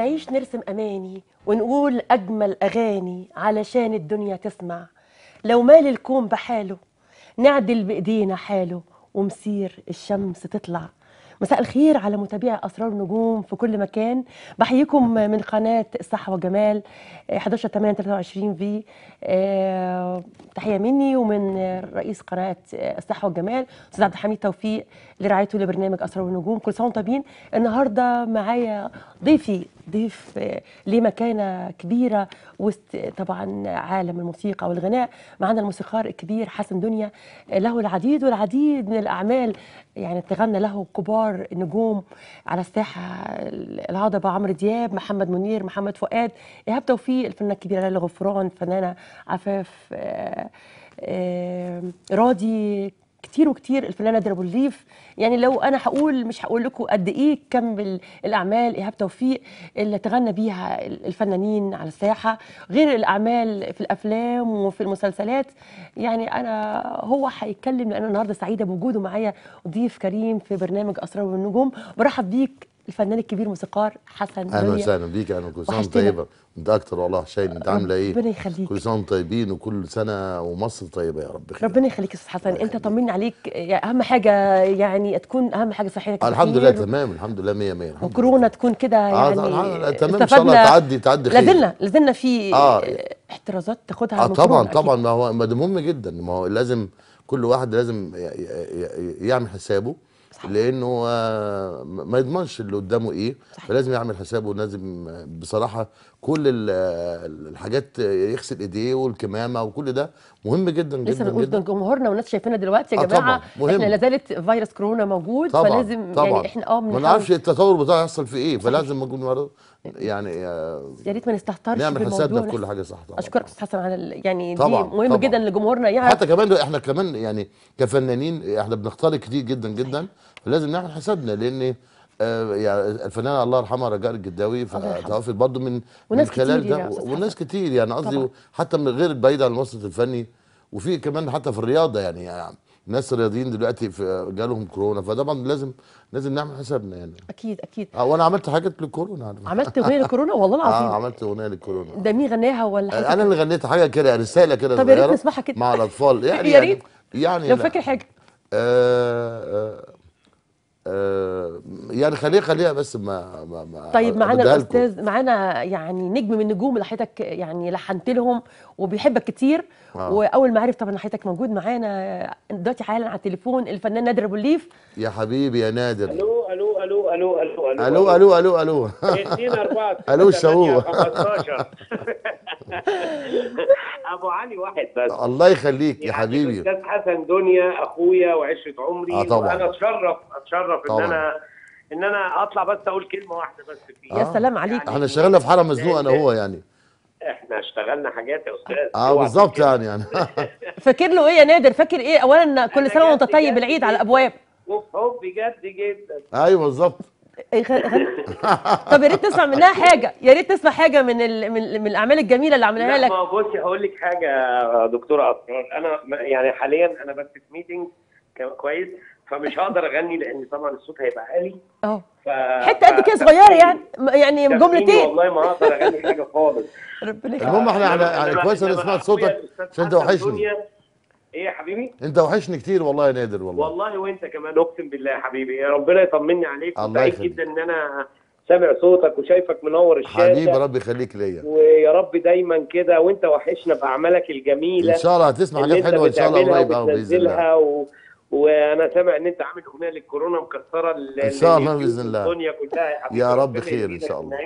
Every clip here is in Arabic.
هنعيش نرسم أماني ونقول أجمل أغاني علشان الدنيا تسمع. لو مال الكون بحاله نعدل بإيدينا حاله ومسير الشمس تطلع. مساء الخير على متابعي أسرار النجوم في كل مكان. بحييكم من قناة الصحة والجمال 11 8 23 في تحية مني ومن رئيس قناة الصحة والجمال أستاذ عبد الحميد توفيق. لرعايته لبرنامج أسرار النجوم. كل سنة وأنتم طيبين النهاردة معايا ضيفي ضيف آه، ليه مكانة كبيرة وسط طبعا عالم الموسيقى والغناء. معنا الموسيقار الكبير حسن دنيا. آه، له العديد والعديد من الأعمال. يعني تغنى له كبار النجوم على الساحة الهضبة. عمرو دياب محمد منير محمد فؤاد. إيهاب توفيق الفنانة الكبيرة ليلى غفران فنانة عفاف آه، آه، راضي كتير وكتير الفنانة ابو الليف يعني لو أنا هقول مش هقول لكم قد إيه كم ال- الأعمال إيهاب توفيق اللي تغنى بيها الفنانين على الساحة غير الأعمال في الأفلام وفي المسلسلات. يعني أنا هو هيتكلم لأن النهارده سعيدة بوجوده معايا ضيف كريم في برنامج أسرار والنجوم. برحب بيك الفنان الكبير موسيقار حسن أهلا. وسهلا بيك أهلا كل سنة. طيبة. أنت أكتر والله شايل أنت عامله إيه؟ ربنا يخليك. كل سنة طيبين وكل سنة ومصر طيبة يا رب. خير. ربنا يخليك يا أستاذ حسن. أنت طمني عليك. يعني أهم حاجة يعني تكون أهم حاجة صحتك آه، الحمد لله. تمام. الحمد لله 100 100 الحمد وكورونا تكون كده آه، يعني طبعاً، تمام، إن شاء الله تعدي- تعدي خير. لازلنا لازلنا في آه. احترازات تاخدها من طبعا. طبعا. ما هو ما ده مهم جدا. ما هو لازم كل واحد لازم يعمل حسابه. صح. لأنه آه، ما يضمنش اللي قدامه إيه. صحيح. فلازم يعمل حسابه لازم آه، بصراحة كل ال- الحاجات يغسل إيديه والكمامة وكل ده. مهم جدا لسه جدا بنقول جدا. جمهورنا والناس شايفيننا دلوقتي يا آه، جماعة. طبعاً، مهم. إحنا لازالت فيروس كورونا موجود طبعا فلازم طبعا. يعني إحنا آه ما نعرفش التطور بتاعه يحصل في إيه. فلازم نكون يعني آه، يا ريت ما نستهترش نعمل حسابنا في كل حاجة صح طبعا. أشكرك أستاذ حسن على يعني طبعاً، دي مهم طبعاً. جدا لجمهورنا يعرف. حتى كمان إحنا كمان يعني كفنانين إحنا بنختار كتير جدا جدا. فلازم نعمل حسابنا لأن آه يعني الفنانه الله يرحمها رجاء الجداوي. توفت برضه من وناس من خلال كتير ده أستاذ وناس. كتير يعني قصدي. حتى من غير بعيد عن الوسط الفني وفي كمان حتى في الرياضة يعني, يعني ناس رياضيين دلوقتي جالهم كورونا فطبعا لازم لازم نعمل حسابنا يعني أكيد أكيد آه وأنا عملت حاجات للكورونا. عملت أغنية لكورونا والله العظيم آه عملت أغنية للكورونا ده مين غناها ولا حاجة أنا اللي غنيت حاجة كده رسالة كده طب يا ريت نسمعها كده. مع الأطفال يعني يا ريت. يعني لو لا. فاكر حاجة آه آه آه يعني خليها خليها بس ما ما, ما طيب معانا. الأستاذ معانا يعني نجم من النجوم اللي حضرتك يعني لحنت لهم وبيحبك كتير آه. وأول ما عرف طبعا حضرتك موجود معانا دلوقتي حالا على التليفون الفنان نادر أبو الليف يا حبيبي يا نادر ألو ألو ألو ألو ألو ألو ألو ألو ألو 2 4 ألو الشهوة. 15 ابو علي واحد بس. الله يخليك يا يعني حبيبي. الأستاذ حسن دنيا أخويا وعشرة عمري آه طبعاً. وأنا أتشرف أتشرف إن طبعاً. أنا إن أنا أطلع بس أقول كلمة واحدة بس فيه يا آه. سلام عليك. إحنا اشتغلنا في حاره مزنوقه أنا وهو يعني. إحنا اشتغلنا حاجات يا أستاذ. آه بالظبط. يعني يعني. فاكر له إيه يا نادر؟ فاكر إيه؟ اولا كل سنة وأنت طيب العيد على. الأبواب. وفي حب جد جدا. أيوه بالظبط. طب يا ريت نسمع منها حاجة. يا ريت نسمع حاجة من ال... من, من الأعمال الجميلة اللي عملها لك. ما هو بصي هقول لك حاجة يا دكتوره اسرار أنا يعني حاليا أنا بس في ميتنج كويس فمش هقدر أغني لأن طبعا الصوت هيبقى عالي. أه. ف... حتة قد كده صغيرة يعني يعني جملتين. والله ما هقدر أغني حاجة خالص. ربنا يخليك. المهم إحنا يعني كويس أنا سمعت صوتك عشان انت حسن وحشني دنيا- إيه يا حبيبي؟ أنت وحشني كتير والله يا نادر والله. والله وأنت كمان أقسم بالله يا حبيبي. يا ربنا يطمني عليك. الله وسعيد يخليك. جدا إن أنا سامع صوتك وشايفك منور الشاشة. حبيبي ربي يخليك ليا. ويا رب دايما كده. وأنت وحشنا باعمالك الجميلة. إن شاء الله هتسمع حاجات حلوة إن شاء الله قريب قوي بإذن الله. و... وأنا سامع إن أنت عامل أغنية للكورونا مكسرة إن شاء الله بإذن الله. والدنيا كلها يا حبيبي. يا رب خير يزيدك شاء الله.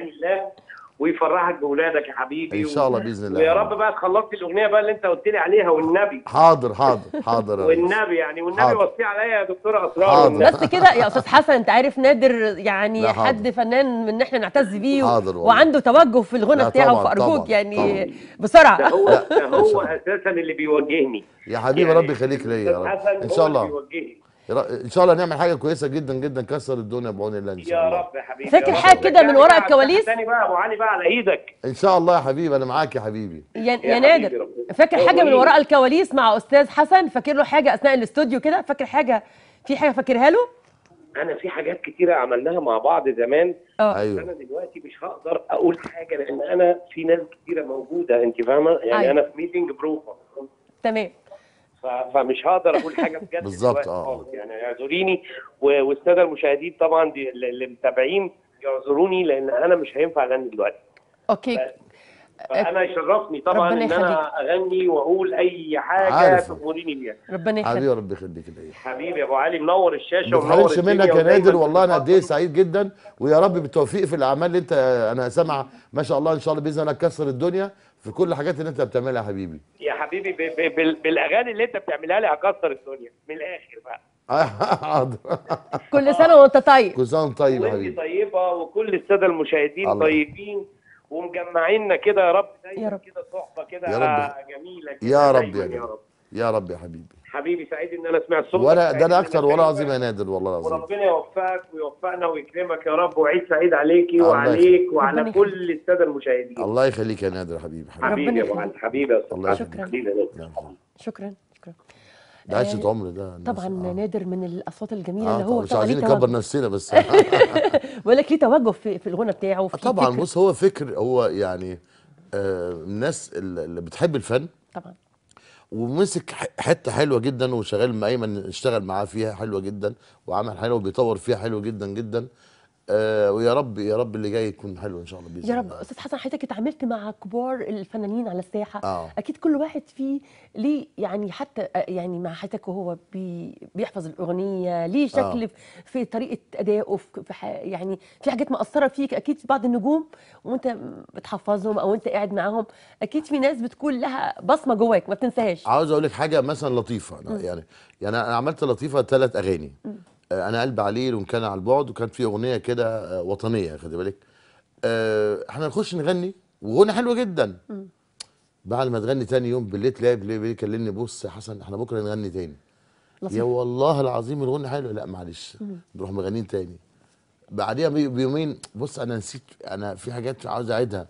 ويفرحك باولادك يا حبيبي إن شاء الله بإذن الله ويا رب بقى تخلصت الأغنية بقى اللي أنت قلت لي عليها والنبي حاضر حاضر حاضر. والنبي يعني والنبي حاضر. وصي عليا يا دكتورة أسرار. بس كده يا أستاذ حسن أنت عارف نادر يعني. حد فنان من إن إحنا نعتز بيه حاضر والله. وعنده توجه في الغنى بتاعه طبعاً، فأرجوك يعني طبعاً. ده بسرعة هو ده هو أساسا اللي بيوجهني يا حبيبي يعني ربي يخليك ليا يا رب إن شاء الله بيوجهني. يا إن شاء الله نعمل حاجة كويسة جدا جدا كسر الدنيا بعون الله إن شاء يا الله. رب يا حبيبي. فاكر يا. حاجة كده من رجعني ورا الكواليس؟ تاني بقى يا أبو علي بقى على إيدك. إن شاء الله يا حبيبي أنا معاك يا حبيبي. يا, يا يا نادر. فاكر حاجة من وراء؟ الكواليس مع أستاذ حسن؟ فاكر له حاجة أثناء الاستوديو كده؟ فاكر حاجة؟ في حاجة فاكرها له؟ أنا في حاجات كتيرة عملناها مع بعض زمان. آه. أيوه. أنا دلوقتي مش هقدر أقول حاجة لأن أنا في ناس كتيرة موجودة أنت فاهمة؟ يعني أيوة. أنا في meeting بروفا تمام. فمش هقدر أقول حاجة بجد بالظبط، آه. خالص. يعني اعذريني والسادة المشاهدين طبعا دي اللي اللي متابعين يعذروني لأن أنا مش هينفع أغني دلوقتي okay فأنا يشرفني طبعا ربنا إن أنا أغني وأقول أي حاجة عارف. تأمريني بيها ربنا يخليك حبيبي رب يخليك ليا حبيبي يا أبو علي منور الشاشة ما ومنور تحرمش منك يا نادر والله أنا قد إيه. سعيد جدا ويا رب بالتوفيق في الأعمال اللي أنت أنا سامع ما شاء الله إن شاء الله بإذن الله تكسر الدنيا في كل الحاجات اللي انت بتعملها يا حبيبي يا حبيبي ب- ب- بال- بالأغاني اللي انت بتعملها لي هكسر الدنيا من الآخر بقى حاضر كل سنة وانت طيب كل سنة وانت طيب يا وانت حبيبي طيبة وكل السادة المشاهدين الله. طيبين ومجمعيننا كده يا رب دايما. كده صحبة كده يا رب. جميلة كده يا رب يا. رب يا رب يا حبيبي حبيبي سعيد إن أنا سمعت صوتك. ولا ده أنا أكتر والله العظيم يا. نادر والله العظيم. وربنا يوفقك ويوفقنا ويكرمك يا رب. وعيد سعيد عليكي وعليك وعلى. كل السادة المشاهدين. الله يخليك يا نادر حبيبي حبيبي. حبيبي يا ابو علي حبيبي يا أستاذ. يخليك. شكرا. شكرا ده عشرة عمر ده طبعا آه. نادر من الأصوات الجميلة آه اللي طبعا. هو مش طبعا عايزين نكبر نفسنا بس بقول لك ليه توجه في, في الغنى بتاعه وفي طبعا. فكر. بص هو فكر هو يعني آه الناس اللي بتحب الفن طبعا. ومسك حتة حلوة جدا وشغال مع أيمن اشتغل معاه فيها حلوة جدا وعمل حلوة وبيطور فيها حلو جدا جدا. آه ويا رب يا رب اللي جاي يكون حلو إن شاء الله بإذن يا رب. الله. أستاذ حسن حضرتك اتعاملت مع كبار الفنانين على الساحة. آه. أكيد كل واحد فيه ليه يعني حتى يعني مع حضرتك وهو بي بيحفظ الأغنية ليه شكل آه. في طريقة أدائه في ح- يعني في حاجات مأثرة فيك. أكيد في بعض النجوم وأنت بتحفظهم أو أنت قاعد معاهم أكيد في ناس بتكون لها بصمة جواك ما بتنساهاش. عاوز أقول لك حاجة مثلا لطيفة. أنا يعني يعني أنا عملت لطيفة ثلاث أغاني. آه أنا قلب عليل وإن كان على البعد وكان في أغنية كده آه وطنية خدي بالك. آه إحنا نخش نغني وغنى حلوة جدا. بعد ما تغني تاني يوم بالليل تلاقي بيكلمني بص يا حسن إحنا بكرة نغني تاني. لطيف. يا والله العظيم الغنى حلو لا معلش. نروح مغنيين تاني. بعديها بي- بيومين بص أنا نسيت أنا في حاجات عاوز أعيدها.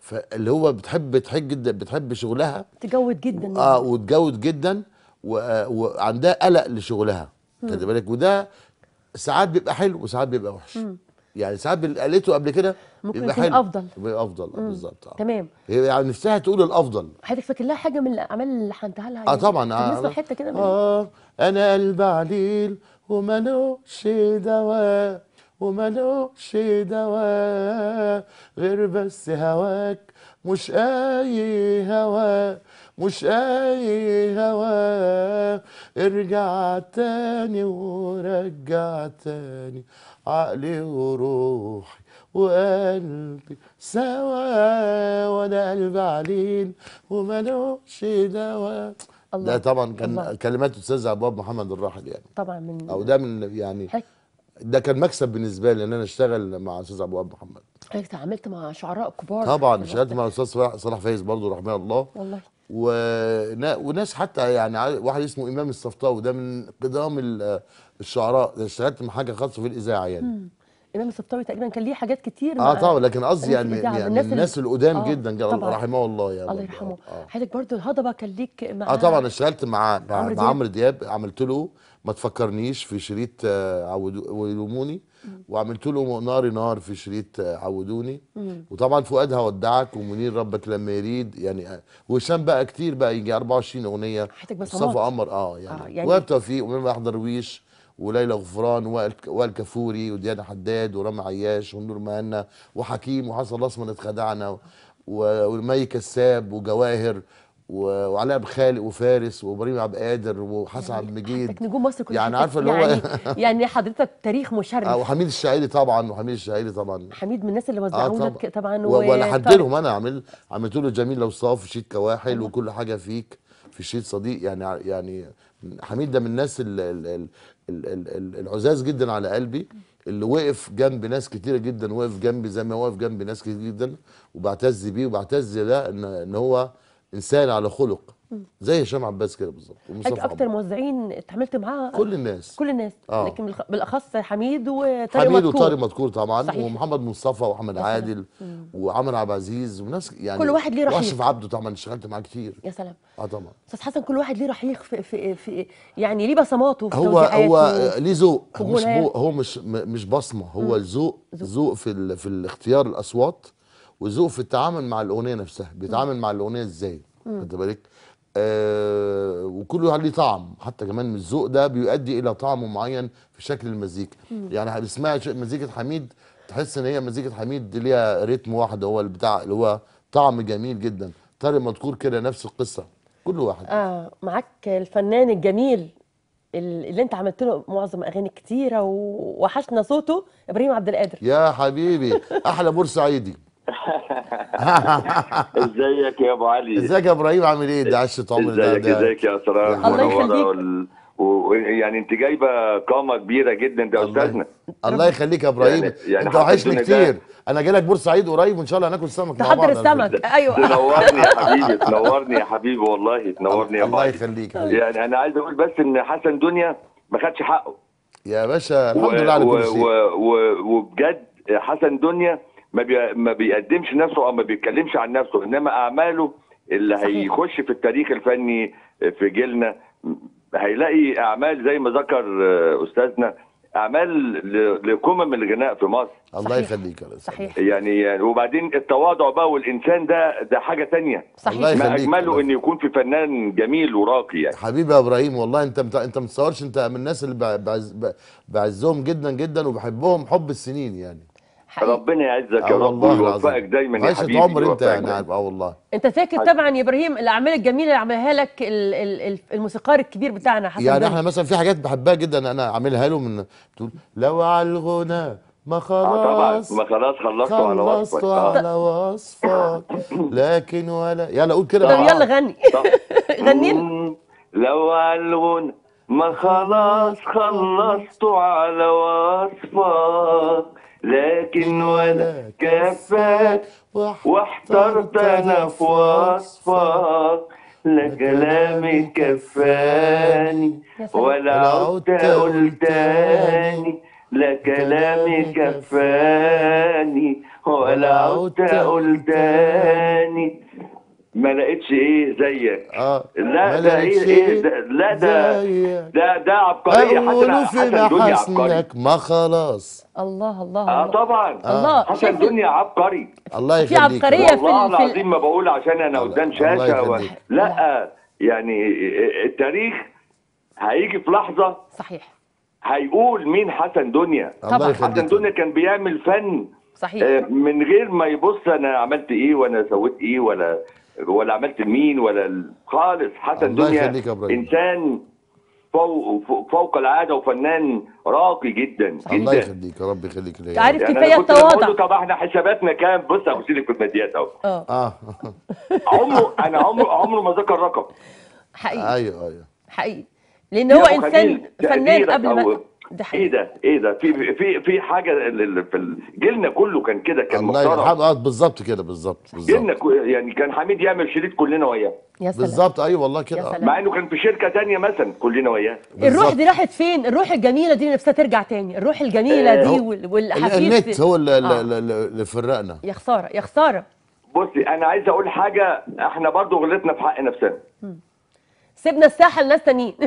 فاللي هو بتحب بتحب جدا بتحب شغلها. تجود جدا آه وتجود جدا آه، وعندها قلق لشغلها. خدي بالك. وده ساعات بيبقى حلو وساعات بيبقى وحش. يعني ساعات اللي قالته قبل كده ممكن يكون حلو. أفضل. بيبقى أفضل. آه، بالظبط. آه. تمام. هي يعني نفسها تقول الأفضل. حضرتك فاكر لها حاجة من الأعمال اللي حنتها لها؟ آه يعني؟ طبعا. طب نسمع حتة كده آه. أنا قلب عليل وملوش دواء وملوش دواء. غير بس هواك مش أي هوا مش أي هوا. ارجع تاني ورجع تاني عقلي وروحي وقلبي سوا. وأنا قلبي عليل وملوش دواء الله. ده طبعا كان الله. كلمات الاستاذ ابواب محمد الراحل يعني. طبعا من أو ده من يعني حضرتك ده كان مكسب بالنسبة لي إن أنا أشتغل مع أستاذ ابواب محمد. حضرتك تعاملت مع شعراء كبار. طبعا اشتغلت مع الأستاذ صلاح- فايز برضه رحمه الله. والله. وناس حتى يعني واحد اسمه إمام الصفطاوي ده من قدام ال- الشعراء اشتغلت مع حاجة خاصة في الإذاعة يعني إمام السبطاوي تقريبا كان ليه حاجات كتير آه طبعا لكن قصدي يعني يعني الناس الناس القدام آه، جدا. رحمه الله يعني الله برضه. يرحمه آه. حضرتك برضو الهضبة كان ليك مع آه طبعا اشتغلت مع مع عمرو دياب. عملت له ما تفكرنيش في شريط آه، ويلوموني وعملت له ناري نار في شريط آه، عودوني. وطبعا فؤاد هودعك ومنير ربك لما يريد يعني آه، وهشام بقى كتير بقى يجي 24 أغنية. مصطفى. قمر آه يعني, آه، يعني- وائل توفيق وميم احمد درويش وليلى غفران وائل كفوري وديانا حداد ورامي عياش ونور مهنا وحكيم وحسن الاسمر اتخدعنا ومي كساب وجواهر. وعلاء خالق وفارس وإبراهيم عبد القادر وحسن عبد المجيد. حضرتك نجوم مصر كلها يعني عارفة اللي هو يعني يعني حضرتك تاريخ مشرف. آه، وحميد الشاعري طبعا وحميد الشاعري طبعا. حميد من الناس اللي آه وزعوا طبعا. لك طبعا و- وأنا أنا عمل عملت له جميل لو صاف شيت كواحل وكل حاجة فيك في شيت صديق. يعني يعني حميد ده من الناس ال- ال- ال- ال- ال- ال- العزاز جدا على قلبي اللي وقف جنب ناس كتيرة جدا وقف جنبي زي ما وقف جنب ناس كتير جدا وبعتز بيه وبعتز ده إن هو إنسان على خلق زي هشام عباس كده بالظبط ومصطفى أكتر. موزعين اتعاملت معاه كل الناس كل الناس آه. لكن بالأخص حميد وطارق حميد. وطارق مدكور طبعا صحيح. ومحمد مصطفى وأحمد. عادل وعمر عبد العزيز وناس يعني كل واحد ليه رحيق. وأشرف عبده طبعا اشتغلت معاه كتير يا سلام آه طبعا أستاذ حسن كل واحد ليه رحيق في, في, في يعني ليه بصماته في هو هو ليه ذوق في مش. هو هو مش مش بصمة هو ذوق ذوق في ال- في الاختيار الأصوات وذوق في التعامل مع الأغنية نفسها بيتعامل مع الأغنية إزاي؟ خد بالك؟ آه وكل واحد ليه طعم حتى كمان من الذوق ده بيؤدي إلى طعم معين في شكل المزيكا. يعني بتسمع ش- مزيكة حميد تحس إن هي مزيكة حميد ليها رتم واحد هو البتاع اللي هو طعم جميل جدا. طارق مذكور كده نفس القصة كل واحد. آه معاك الفنان الجميل ال- اللي أنت عملت له معظم أغاني كتيرة ووحشنا صوته إبراهيم عبد القادر. يا حبيبي أحلى بورسعيدي. ازيك يا ابو علي؟ ازيك يا إبراهيم؟ عامل إيه؟ ده عشة عمر ده ازيك ازيك يا اسرار؟ الله يخليك. وال- و- يعني انت جايبة قامة كبيرة جدا ده أستاذنا. الله يخليك يا إبراهيم. يعني- يعني انت وحشني ده- كتير. أنا جاي لك بورسعيد قريب وان شاء الله هناكل سمك مع تحضر بعض. السمك. أيوه. تنورني يا حبيبي تنورني يا حبيبي والله تنورني يا الله يخليك. يعني أنا عايز أقول بس إن حسن دنيا ما خدش حقه. يا باشا الحمد لله على كل شيء. وبجد حسن دنيا ما بي ما بيقدمش نفسه أو ما بيتكلمش عن نفسه إنما أعماله اللي صحيح. هيخش في التاريخ الفني في جيلنا هيلاقي أعمال زي ما ذكر آه، أستاذنا أعمال ل- لقمم الغناء في مصر الله. يخليك. صحيح يعني يعني وبعدين التواضع بقى والإنسان ده ده حاجة تانية صحيح الله ما يخليك. أجمله إن يكون في فنان جميل وراقي يعني حبيبي يا إبراهيم والله أنت مت... أنت ما تتصورش أنت من الناس اللي بعزهم جدا جدا وبحبهم حب السنين يعني حقيقي. ربنا يعزك يا آه رب ويوفقك دايما يا عيشة حبيبي عمر أنت يعني آه والله. أنت فاكر طبعا يا إبراهيم الأعمال الجميلة اللي عملها لك ال- ال- ال- الموسيقار الكبير بتاعنا حسن يعني. إحنا مثلا في حاجات بحبها جدا أنا عاملها له من تقول لو على الغنى ما آه طبعا. خلاص ما خلاص خلصت على وصفك. آه. على وصفك. لكن ولا يلا قول كده. طب يلا. غني. غني لو على الغنى ما خلاص خلصت على وصفك. لكن ولا كفاك واحترت أنا في وصفك لا كلامي كفاني. ولا عدت أقول تاني لا كلامي كفاني ولا عدت أقول تاني ما لقيتش إيه زيك. آه. لا ما ده لقيتش إيه إيه ده لا ده. ده ده عبقرية حسن حسن دنيا عبقري. محاسنك ما خلاص. الله الله آه طبعا. الله حسن دنيا عبقري. الله في يخليك في والله ال- في ال- العظيم ما بقول عشان أنا قدام شاشة و... لا يعني التاريخ هيجي في لحظة صحيح. هيقول مين حسن دنيا. طبعاً. حسن دنيا كان بيعمل فن صحيح. آه، من غير ما يبص أنا عملت إيه وأنا سويت إيه ولا ولا عملت مين ولا ال- خالص. حسن الله دنيا يخليك يا. إنسان فوق فوق- العادة وفنان راقي جدا. الله جدا. يخليك يا رب يخليك ليا. عارف يعني كفاية كنت التواضع. طب إحنا حساباتنا كام؟ بص ابص لك في الماديات أهو. آه. آه. عمره أنا عمره عمره ما ذكر رقم. حقيقي. أيوه أيوه. حقيقي. لأن هو يا إنسان فنان قبل ما ده إيه حقيقي. ده؟ إيه ده؟ في في في حاجة ال- ال- في جيلنا كله كان كده كان الله محترم. يرحمه. آه بالظبط كده بالظبط جيلنا يعني كان حميد يعمل شريط كلنا وياه. يا سلام. بالظبط. أيوه والله كده. مع إنه كان في شركة تانية مثلا كلنا وياه. الروح. دي راحت فين؟ الروح الجميلة دي نفسها ترجع تاني. الروح الجميلة آه، دي هو- وال- ال- والحفيز النت هو اللي, آه. اللي, اللي اللي فرقنا. يا خسارة يا خسارة. بصي أنا عايز أقول حاجة إحنا برضو غلطنا في حق نفسنا. سيبنا الساحة لناس تانيين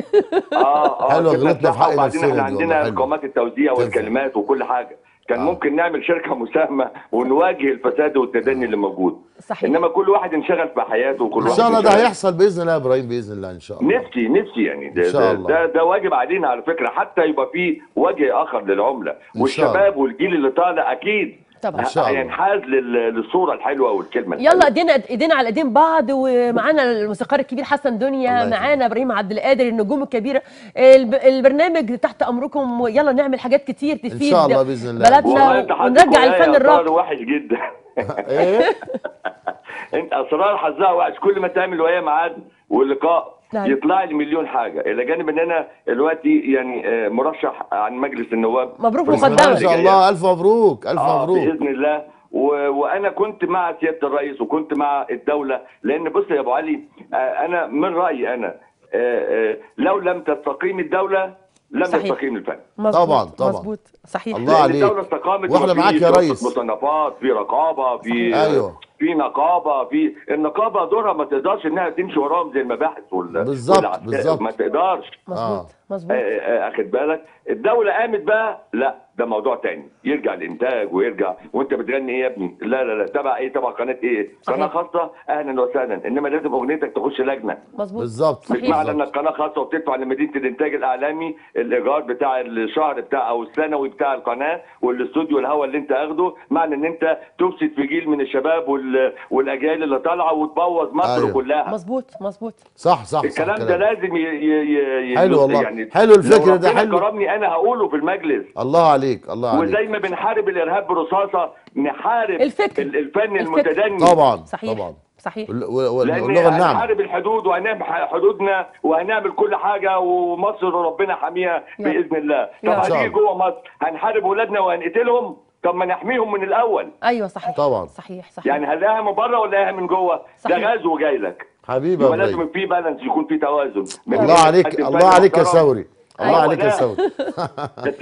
آه آه حلو، غلطنا في حق وبعدين إحنا عندنا. قامات التوزيع. والكلمات وكل حاجة كان آه. ممكن نعمل شركة مساهمة ونواجه الفساد والتدني اللي موجود صحيح. إنما كل واحد انشغل في حياته وكل إن واحد شاء الله ده. هيحصل بإذن الله يا إبراهيم بإذن الله إن شاء الله نفسي نفسي يعني ده, إن شاء ده, الله. ده, ده واجب علينا على فكرة حتى يبقى في وجه آخر للعملة إن شاء والشباب والجيل اللي طالع أكيد طبعا. إن شاء الله. ينحاز لل- للصورة الحلوة والكلمة يلا الحلوة. ايدينا إيدينا على إيدين بعض ومعانا الموسيقار الكبير حسن دنيا. معانا إبراهيم عبد القادر النجوم الكبيره الب... البرنامج تحت أمركم يلا نعمل حاجات كتير تفيد شاء الله بإذن الله. بلدنا ونرجع الفن الراقي وحش جدا إيه انت اسرار حظها وحش كل ما تعمل وياه ميعاد ولقاء نعم. يطلع لي مليون حاجة. إلى جانب إن أنا دلوقتي يعني آه، مرشح عن مجلس النواب. مبروك مقدما ما شاء الله. ألف مبروك. ألف آه مبروك. بإذن الله. و... وأنا كنت مع سيادة الرئيس وكنت مع الدولة. لأن بص يا أبو علي آه، أنا من رأيي أنا آه، آه، لو لم تستقيم الدولة لم صحيح. يستقيم الفن مظبوط طبعاً، طبعاً. مظبوط صحيح الله لأن عليك. الدولة استقامت وإحنا وفي معاك يا ريس. مصنفات في رقابة في أيوه. في نقابة في النقابة دورها ما تقدرش إنها تمشي وراهم زي المباحث وال بالظبط،. بالظبط. ما تقدرش مظبوط مظبوط آه، آه، آخد بالك الدولة قامت بقى لا ده موضوع تاني. يرجع الإنتاج ويرجع. وأنت بتغني إيه يا ابني؟ لا لا لا. تبع إيه؟ تبع قناة إيه؟ قناة. خاصة؟ أهلا وسهلا. إنما لازم أغنيتك تخش لجنة. مظبوط. بالظبط. مش. معنى إنك قناة خاصة وبتدفع لمدينة الإنتاج الإعلامي الإيجار بتاع الشهر بتاع أو السنوي بتاع القناة والاستوديو الهوا اللي أنت اخده معنى إن أنت تفسد في جيل من الشباب وال... والأجيال اللي طالعة وتبوظ مصر أيوه. كلها. مظبوط مظبوط. صح صح الكلام صح ده لازم ي... ي... ي... حلو والله. يعني حلو الفكر ده، حلو. كرمني أنا هقوله في المجلس. الله عليك. الله عليك وزي ما بنحارب الإرهاب برصاصة نحارب الفكر. ال- الفن الفكر. المتدني طبعا صحيح طبعا صحيح واللغة الناعمة هنحارب الحدود وهنعمل حدودنا وهنعمل كل حاجة ومصر ربنا حاميها يا. بإذن الله طب شاء هنيجي. جوه مصر هنحارب ولادنا وهنقتلهم طب ما نحميهم من الأول أيوه صحيح طبعا. صحيح صحيح يعني هنلاقيها من بره ولا هلاقيها من جوه ده. غزو جاي لك حبيبي يا يبقى. لازم في بالانس يكون في توازن الله عليك الله عليك يا. ثوري الله أيوة عليك يا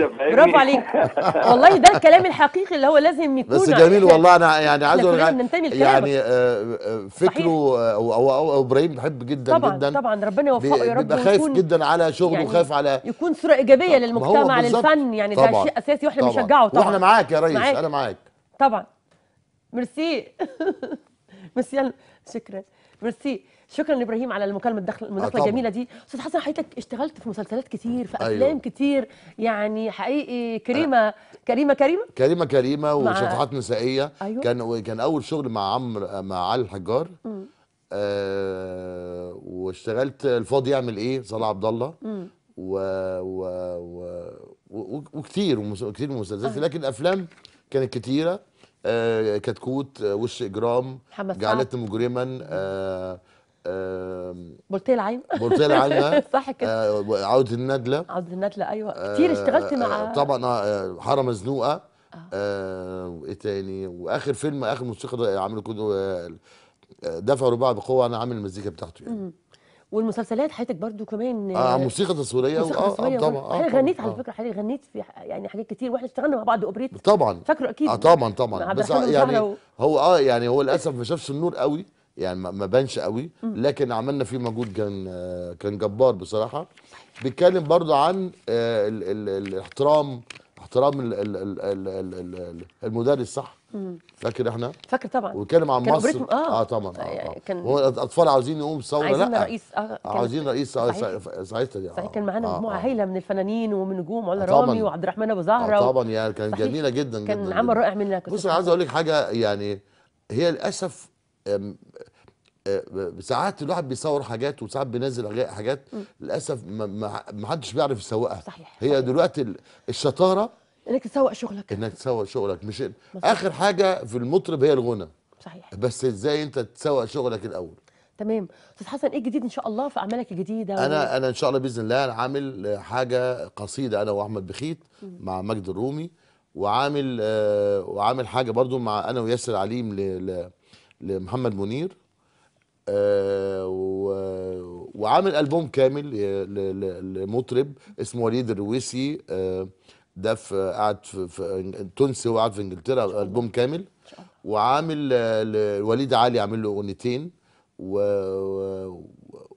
فاهمني؟ برافو عليك والله ده الكلام الحقيقي اللي هو لازم يكون بس جميل والله أنا يعني عايز أقول. يعني آه، آه، فكره آه، أو أو أو- أو إبراهيم بحب جدا طبعا جدا طبعا ربنا يوفقه يا رب بيبقى خايف جدا على شغله يعني وخايف على يكون صورة إيجابية للمجتمع. للفن يعني ده. شيء أساسي وإحنا. بنشجعه طبعا وإحنا معاك يا ريس معاك. أنا معاك طبعا ميرسي ميرسي شكرا ميرسي شكرا إبراهيم على المكالمة الدخل المداخلة. الجميلة دي. أستاذ حسن حضرتك اشتغلت في مسلسلات كتير في. أفلام كتير يعني حقيقي كريمه كريمة كريمة؟ كريمة كريمة مع- وصفحات نسائية. أيوة. كان كان أول شغل مع عمرو مع علي الحجار آه واشتغلت الفاضي يعمل إيه؟ صلاح عبد الله. و و و و وكتير كتير من المسلسلات لكن الافلام كانت كتيرة. آه كتكوت آه وش إجرام. جعلتني مجرما. آه آه بولتيه العين بورتال عايمه صح كده. آه عودة الندله عبد الندله أيوه. كتير اشتغلت آه، مع آه، طبعا آه، حارة مزنوقة. آه. وإيه تاني؟ وآخر فيلم آخر موسيقى ده عامل كده آه، دفع رباع بقوة أنا عامل المزيكا بتاعته يعني. والمسلسلات حياتك برضو كمان آه موسيقى تصويرية موسيقى آه، تصويرية. آه طبعا آه طبعاً، غنيت على آه. فكرة حضرتك غنيت في يعني حاجات كتير. وإحنا اشتغلنا مع بعض أوبريت. طبعا. فاكرة أكيد. آه طبعا طبعا. بس يعني و- هو آه يعني هو للأسف ما شافش النور قوي. يعني ما بانش قوي لكن عملنا فيه مجهود كان آه، كان جبار بصراحة بيتكلم برضو عن آه، ال ال الاحترام احترام ال ال ال ال ال ال المدرس صح فاكر إحنا فاكر طبعا واتكلم عن مصر آه. آه طبعا يعني آه. كان- هو الأطفال عاوزين يقوموا ثوره عايزين لا رئيس كان- عاوزين رئيس صحيح. ساعتها دي صحيح آه، كان معانا آه، مجموعة آه. هايلة من الفنانين ومن نجوم علا آه،. رامي وعبد الرحمن أبو آه زهرة و- طبعا يعني كانت صحيح. جميلة جدا كان جدا عمل. رائع منك بص أنا عايز أقول لك حاجة يعني هي للأسف آه، ساعات الواحد بيصور حاجات وساعات بينزل حاجات للأسف ما- حدش بيعرف يسوقها. صحيح، هي صحيح. دلوقتي ال- الشطارة إنك تسوق شغلك. إنك تسوق شغلك مش آخر حاجة في المطرب هي الغنى. صحيح. بس إزاي أنت تسوق شغلك الأول؟ تمام. أستاذ حسن إيه الجديد إن شاء الله في أعمالك الجديدة؟ أنا أنا إن شاء الله بإذن الله أنا عامل حاجة قصيدة أنا وأحمد بخيت مع مجد الرومي وعامل آه، وعامل حاجة برضو مع أنا وياسر عليم ل- ل- لمحمد منير. آه، و- وعامل ألبوم كامل لمطرب اسمه وليد الرويسي. آه، ده في قاعد في, تونسي وقاعد في إنجلترا ألبوم كامل. وعامل آه، لوليد علي عامل له أغنيتين. و... و...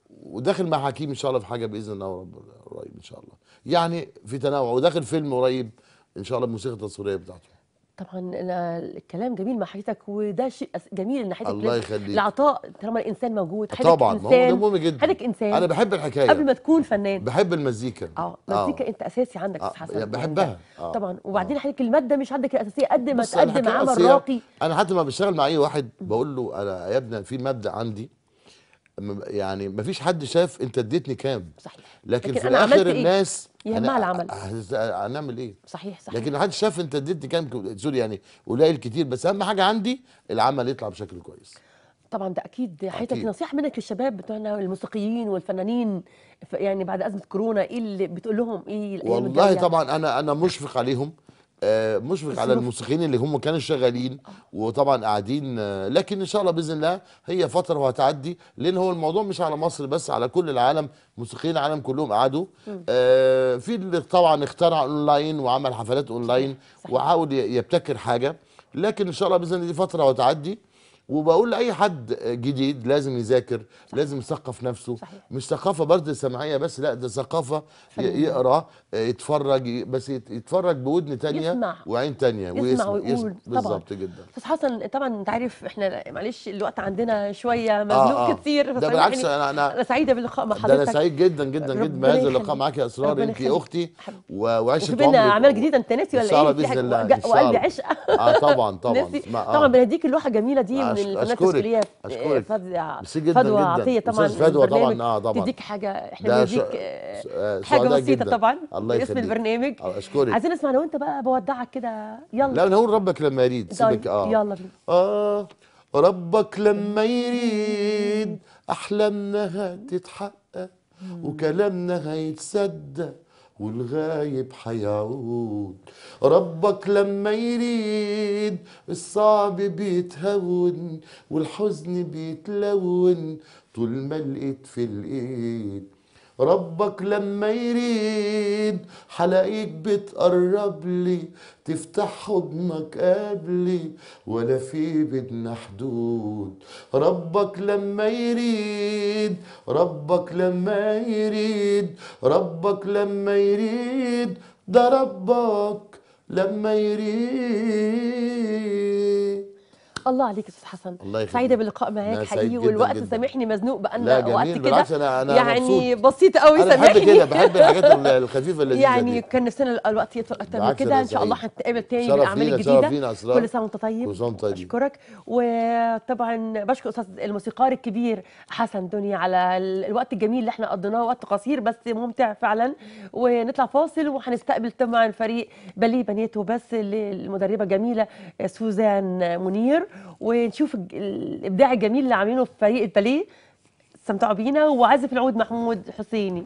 وداخل مع حكيم إن شاء الله في حاجة بإذن الله قريب إن شاء الله. يعني في تنوع وداخل فيلم قريب إن شاء الله الموسيقى التصويريه بتاعته. طبعا الكلام جميل مع حضرتك وده شيء جميل إن حضرتك الله يخليك. العطاء طالما الإنسان موجود حضرتك طبعا إنسان ده مهم جدا. حضرتك إنسان. أنا بحب الحكاية. قبل ما تكون فنان. بحب المزيكا. آه مزيكا أنت أساسي عندك يا آه، أستاذ حسن. يعني بحبها. آه. طبعا. وبعدين حضرتك المادة مش عندك الأساسية قد ما تقدم عمل راقي. أنا حتى ما بشتغل مع أي واحد بقول له أنا يا ابني في مبدا عندي يعني ما فيش حد شاف أنت اديتني كام. صحيح. لكن, لكن في الآخر إيه؟ الناس يهمها هن- العمل. هنعمل إيه صحيح صحيح لكن محدش شاف أنت اديتني كام سوري يعني قليل كتير بس أهم حاجة عندي العمل يطلع بشكل كويس طبعا ده أكيد أكيد. نصيحة منك للشباب بتوعنا الموسيقيين والفنانين يعني بعد أزمة كورونا إيه اللي بتقول لهم إيه الأيام والله الجاية؟ طبعا أنا أنا مشفق عليهم مشفق على. الموسيقيين اللي هم كانوا شغالين وطبعا قاعدين آه، لكن إن شاء الله بإذن الله هي فترة وهتعدي لأن هو الموضوع مش على مصر بس على كل العالم موسيقيين العالم كلهم قعدوا آه، في اللي طبعا اخترع أونلاين وعمل حفلات أونلاين. وحاول يبتكر حاجة لكن إن شاء الله بإذن الله دي فترة وهتعدي وبقول لأي حد جديد لازم يذاكر لازم يثقف نفسه صحيح. مش ثقافة برضه سمعية بس لا ده ثقافة. يقرأ آه، يتفرج بس يت- يتفرج بودن تانية يسمع. وعين تانية يسمع ويقول طبعا بالظبط جدا أستاذ حسن طبعا أنت عارف إحنا معلش الوقت عندنا شوية مزنوق آه. كتير ده. بالعكس أنا- أنا سعيدة باللقاء مع ده حضرتك أنا سعيد جدا جدا جدا بهذا. اللقاء معاك يا أسرار انت. أختي حبيبي. و- وعشره وفي بينا عمري. اعمال جديده أنت ناسي ولا إيه؟ حاجة- الله، وقلبي. عشقه آه طبعا طبعا آه. طبعا بنهديك اللوحة الجميله دي أشكرك. التسجيليه أشكرك. فضوى فضوى. عطية طبعا فدوى طبعا، آه، طبعا. تديك حاجة إحنا بنديك آه، آه، حاجة بسيطة. طبعا الله باسم يخليك. البرنامج آه، أشكرك. عايزين نسمع لو أنت بقى بودعك كده يلا لا أنا هقول ربك لما يريد سيبك طيب آه يلا بينا آه ربك لما يريد أحلامنا هتتحقق وكلامنا هيتصدق والغايب هيعود ربك لما يريد الصعب بيتهون والحزن بيتلون طول ما لقيت في الإيد ربك لما يريد حلاقيك بتقرب لي تفتح حضنك قبلي ولا في بدنا حدود. ربك لما يريد ربك لما يريد ربك لما يريد ده ربك لما يريد. الله عليك يا أستاذ حسن الله يخليك. سعيدة باللقاء معاك حقيقي والوقت. سامحني مزنوق لا بقالنا وقت جميل كده أنا أنا يعني. بسيط قوي أنا بحب سامحني كده بحب الحاجات الخفيفة اللذيذة يعني كان نفسنا الوقت يطول أكتر من كده أنا إن شاء الله. هنتقابل تاني بالاعمال الجديده. كل سنه وانت طيب كل سنة وأنت طيب. أشكرك وطبعا بشكر أستاذ الموسيقار الكبير حسن دنيا على ال- الوقت الجميل اللي إحنا قضيناه وقت قصير بس ممتع فعلا ونطلع فاصل وهنستقبل طبعا فريق باليه بنات وبس المدربة جميلة سوزان منير ونشوف الإبداع الجميل اللي عاملينه في فريق الباليه. استمتعوا بينا. وعازف العود محمود حسيني.